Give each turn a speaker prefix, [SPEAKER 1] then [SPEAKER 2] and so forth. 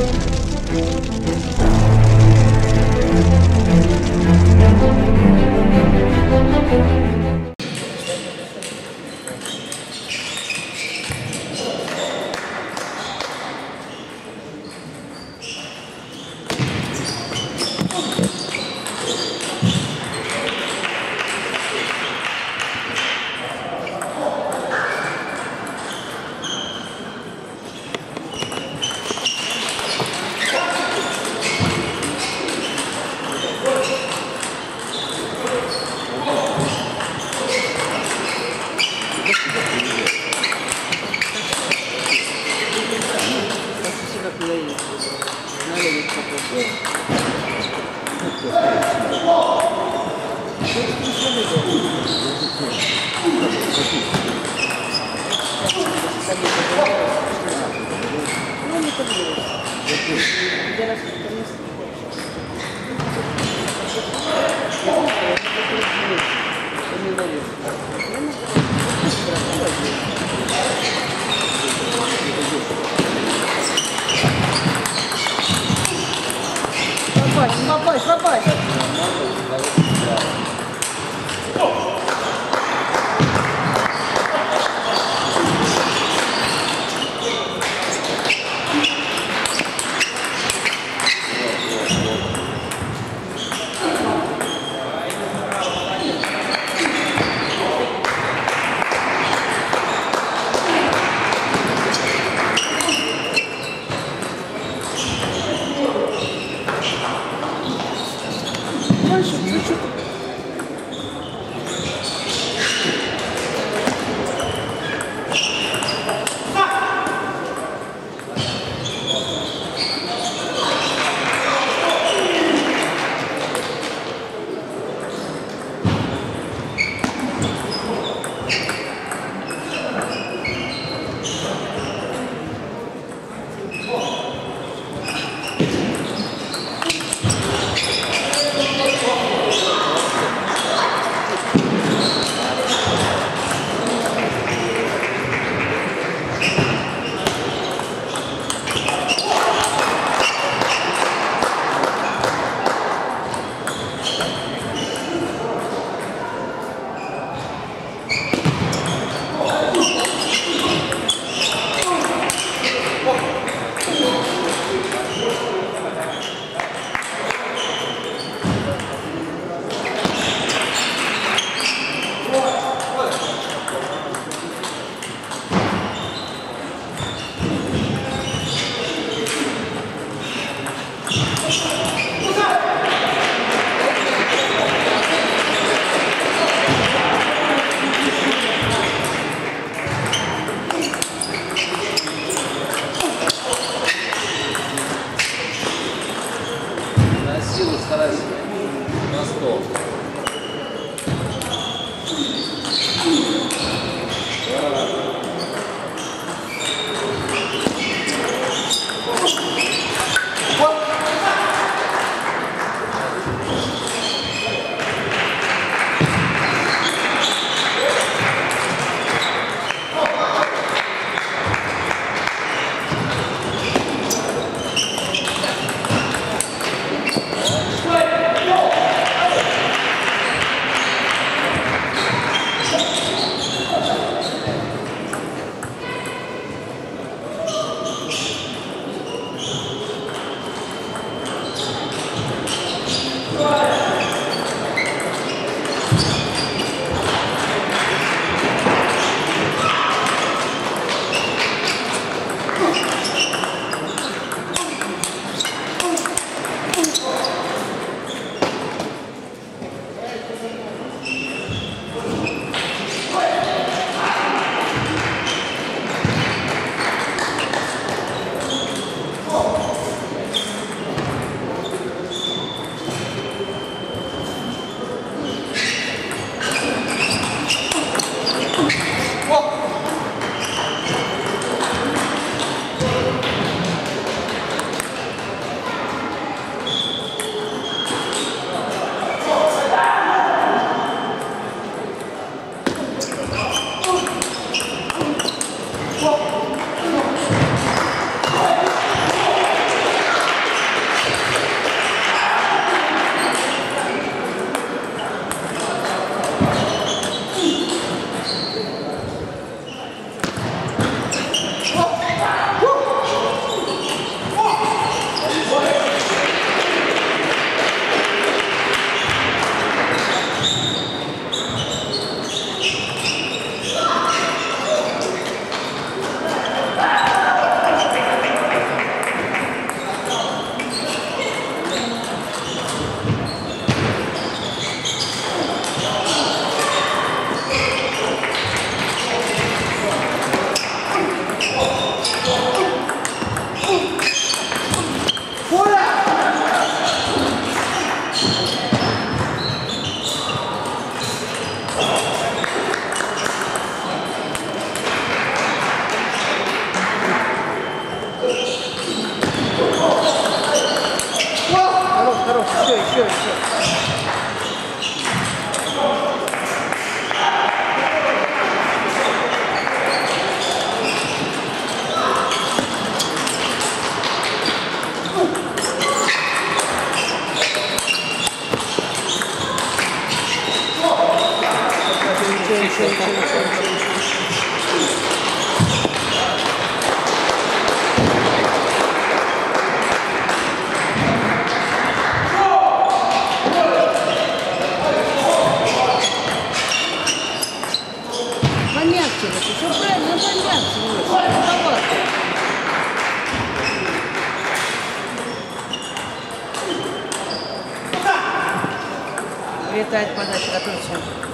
[SPEAKER 1] Música Попасть, попасть, попасть.
[SPEAKER 2] Thank you. Thank you.
[SPEAKER 3] Летает подача, готовится.